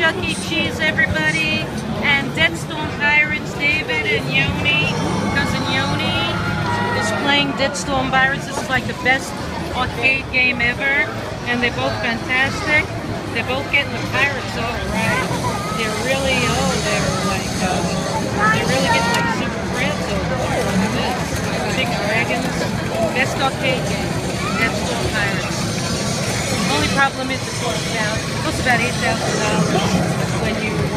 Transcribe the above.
Chuck E. Cheese, everybody, and Deadstorm Pirates, David and Yoni, cousin Yoni, is playing Deadstorm Pirates. This is like the best arcade game ever, and they're both fantastic. They're both getting the pirates all right. They're really, oh, they're like, uh, they're really getting like super friends over there. Big dragons. Best arcade game. Problem is it costs about, it costs about $8,000 when you